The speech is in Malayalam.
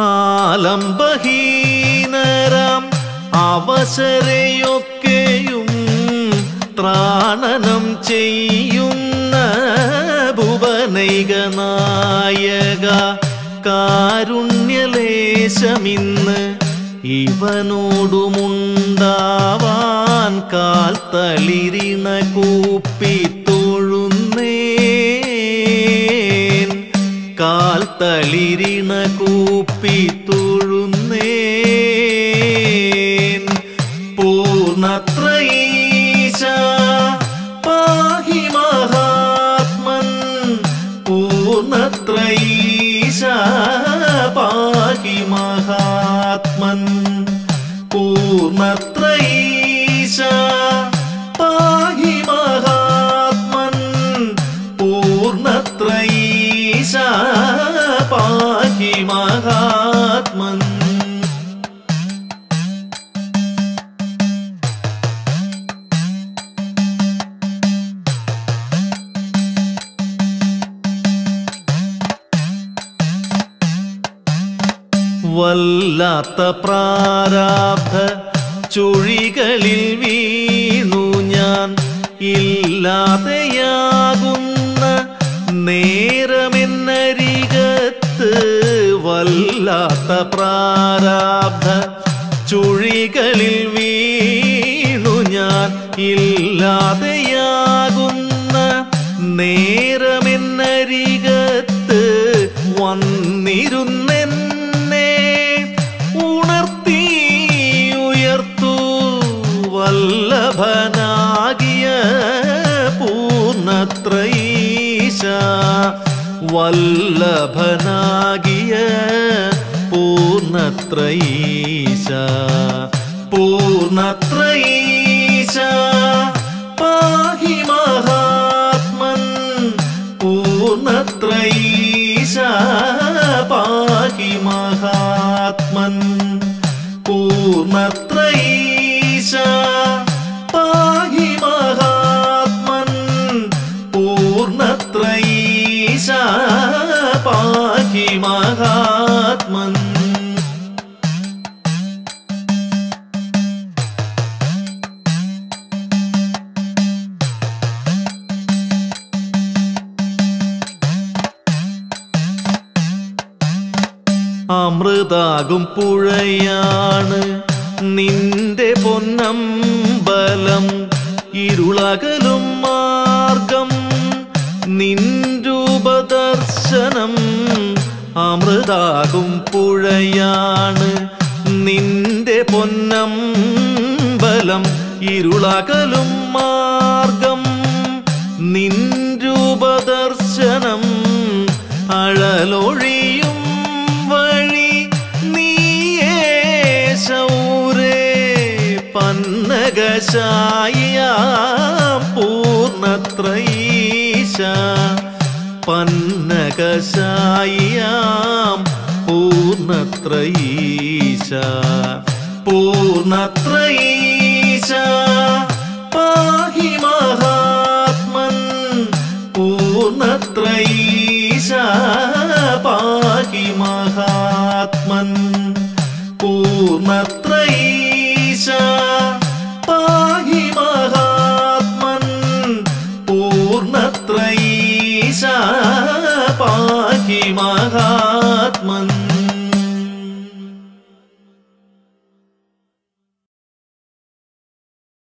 ആലംബഹീനരാം അവസരയൊക്കെയും ത്രാണനം ചെയ്യുന്ന ഭുവനൈക നായക കാരുണ്യലേശമിന്ന് ഇവനോടുമുണ്ടാവാൻ കാൽ തളിരിണ കൂപ്പി കാൽ തളിരിണ കൂപ്പി തൊഴുന്നേൻ. പൂർണത്രയീശ പാഹി മഹാത്മൻ പൂർണത്രയീശ പാഹി മഹാത്മൻ പൂർണത്രയീശ മഹാത്മൻ. വല്ലാത്ത പ്രാരാബ്ധ ചുഴികളിൽ വീണു ഞാൻ. ഇല്ലാതെയാകുന്ന നേരമെന്നരികത്ത് വല്ലാത്ത പ്രാരാബ്ധ ചുഴികളിൽ വീണു ഞാൻ. ഇല്ലാതെയാകുന്ന നേരമെന്നരികത്ത് വന്നിരുന്നെന്നെ. ഉണർത്തി ഉയർത്തു വല്ലഭനാകിയ പൂർണത്രയീശ വല്ലഭനാകിയ പൂർണത്രയീശ പൂർണത്രയീശ പാഹി മഹാത്മൻ പൂർണത്രയീശ പാഹി മഹാത്മൻ പൂർണത്രയീശ പാഹി മഹാത്മൻ പൂർണത്രയീശ പാഹി മഹാത്മൻ. അമൃതാകും പുഴയാണ് നിന്റെ പൊന്നം പൊന്നമ്പലം ഇരുളകലും മാർഗം നിൻരൂപദർശനം അമൃതാകും പുഴയാണ്. നിന്റെ പൊന്നമ്പലം ഇരുളകലും മാർഗം. നിൻരൂപദർശനം അഴലൊഴിയും വഴി നീയേ പന്നകശായ പൂർണത്രയീശ പന്നകശായിയാം. പൂർണത്രയീശ പൂർണത്രയീശ പൂർണത്രയീശ പാഹി മഹാത്മൻ